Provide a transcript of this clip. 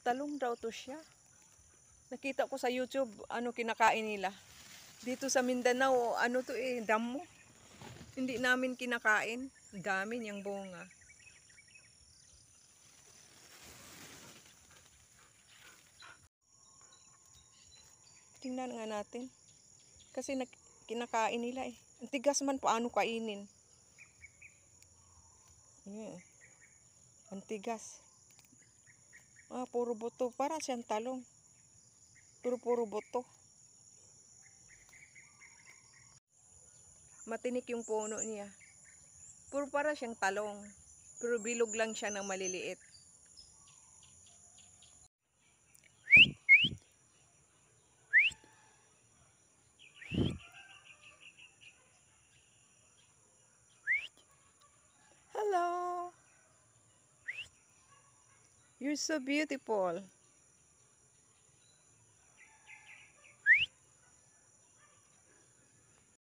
Talong daw to siya. Nakita ko sa YouTube, ano kinakain nila. Dito sa Mindanao, ano to eh, damo. Hindi namin kinakain. Dami niyang bunga. Tingnan nga natin. Kasi nak- kinakain nila eh. Ang tigas man paano kainin. Yeah. Ang tigas. Ah, puro buto. Para siyang talong. Puro puro buto. Matinik yung puno niya. Puro para siyang talong. Pero bilog lang siya ng maliliit. Hello. You're so beautiful.